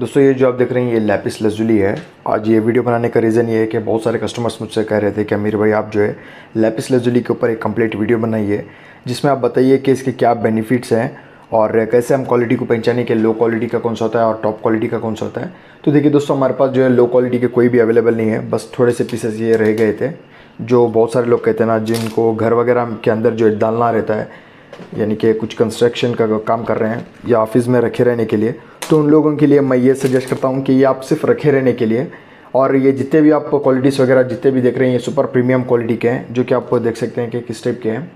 दोस्तों, ये जो आप देख रहे हैं, ये लैपिस लजुली है। आज ये वीडियो बनाने का रीज़न ये है कि बहुत सारे कस्टमर्स मुझसे कह रहे थे कि, अमीर भाई, आप जो है लैपिस लजुली के ऊपर एक कंप्लीट वीडियो बनाइए, जिसमें आप बताइए कि इसके क्या बेनिफिट्स हैं और कैसे हम क्वालिटी को पहचाने के लो क्वालिटी का कौन सा होता है और टॉप क्वालिटी का कौन सा होता है। तो देखिए दोस्तों, हमारे पास जो है लो क्वालिटी के कोई भी अवेलेबल नहीं है, बस थोड़े से पीसेस ये रह गए थे, जो बहुत सारे लोग कहते हैं ना, जिनको घर वगैरह के अंदर जो है डालना रहता है, यानी कि कुछ कंस्ट्रक्शन का काम कर रहे हैं, या ऑफ़िस में रखे रहने के लिए। तो उन लोगों के लिए मैं ये सजेस्ट करता हूँ कि ये आप सिर्फ़ रखे रहने के लिए और ये जितने भी आप क्वालिटीज़ वगैरह जितने भी देख रहे हैं, ये सुपर प्रीमियम क्वालिटी के हैं, जो कि आप देख सकते हैं कि किस टाइप के हैं।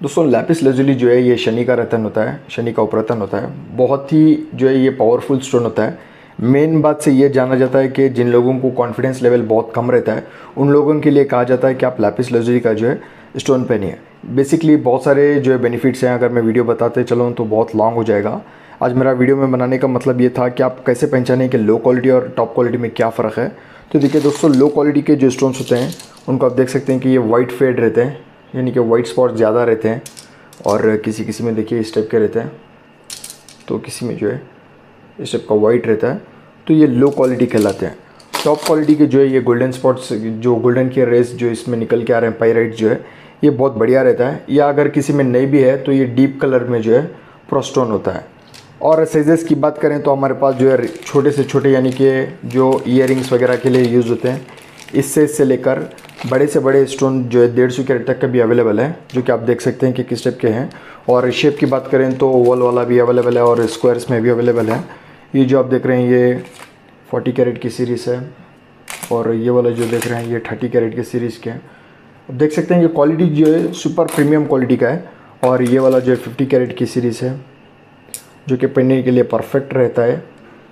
दोस्तों लैपिस लेजुली जो है, ये शनि का रतन होता है, शनि का उपरतन होता है। बहुत ही जो है, ये पावरफुल स्टोन होता है। मेन बात से ये जाना जाता है कि जिन लोगों को कॉन्फिडेंस लेवल बहुत कम रहता है, उन लोगों के लिए कहा जाता है कि आप लैपिस लेजुली का जो है स्टोन पहनिए। बेसिकली बहुत सारे जो है बेनिफिट्स हैं। अगर मैं वीडियो बताते चलूँ तो बहुत लॉन्ग हो जाएगा। आज मेरा वीडियो में बनाने का मतलब ये था कि आप कैसे पहचाने कि लो क्वालिटी और टॉप क्वालिटी में क्या फ़र्क है। तो देखिए दोस्तों लो क्वालिटी के जो स्टोन्स होते हैं, उनको आप देख सकते हैं कि ये वाइट फेड रहते हैं, यानी कि वाइट स्पॉट ज़्यादा रहते हैं और किसी किसी में देखिए इस टाइप के रहते हैं। तो किसी में जो है, इस टाइप का वाइट रहता है। तो ये लो क्वालिटी कहलाते हैं। टॉप क्वालिटी के जो है, ये गोल्डन स्पॉट्स जो गोल्डन के रेस जो इसमें निकल के आ रहे हैं पायराइट जो है, ये बहुत बढ़िया रहता है। या अगर किसी में नहीं भी है तो ये डीप कलर में जो है प्रोस्टोन होता है। और साइजेस की बात करें तो हमारे पास जो है छोटे से छोटे, यानी कि जो इयर वगैरह के लिए यूज़ होते हैं, इससे से लेकर बड़े से बड़े स्टोन जो है डेढ़ सौ कैरेट तक का भी अवेलेबल है, जो कि आप देख सकते हैं कि किस टाइप के हैं। और शेप की बात करें तो ओवल वाला भी अवेलेबल है और स्क्वायर्स में भी अवेलेबल है। ये जो आप देख रहे हैं, ये फोर्टी कैरेट की सीरीज़ है और ये वाला जो देख रहे हैं, ये थर्टी कैरेट के सीरीज़ के हैं। देख सकते हैं कि क्वालिटी जो है सुपर प्रीमियम क्वालिटी का है और ये वाला जो है फिफ्टी कैरेट की सीरीज़ है। जो कि पेंडेंट के लिए परफेक्ट रहता है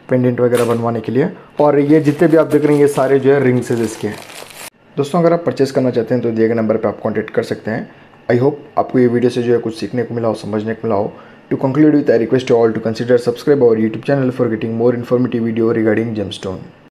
पेंडेंट वगैरह बनवाने के लिए। और ये जितने भी आप देख रहे हैं, ये सारे जो है रिंग से इसके हैं। दोस्तों, अगर आप परचेस करना चाहते हैं तो दिए गए नंबर पर आप कॉन्टैक्ट कर सकते हैं। आई होप आपको ये वीडियो से जो है कुछ सीखने को मिला हो, समझने को मिला हो। To conclude with I request all to consider subscribe और YouTube channel for getting more informative video regarding gemstone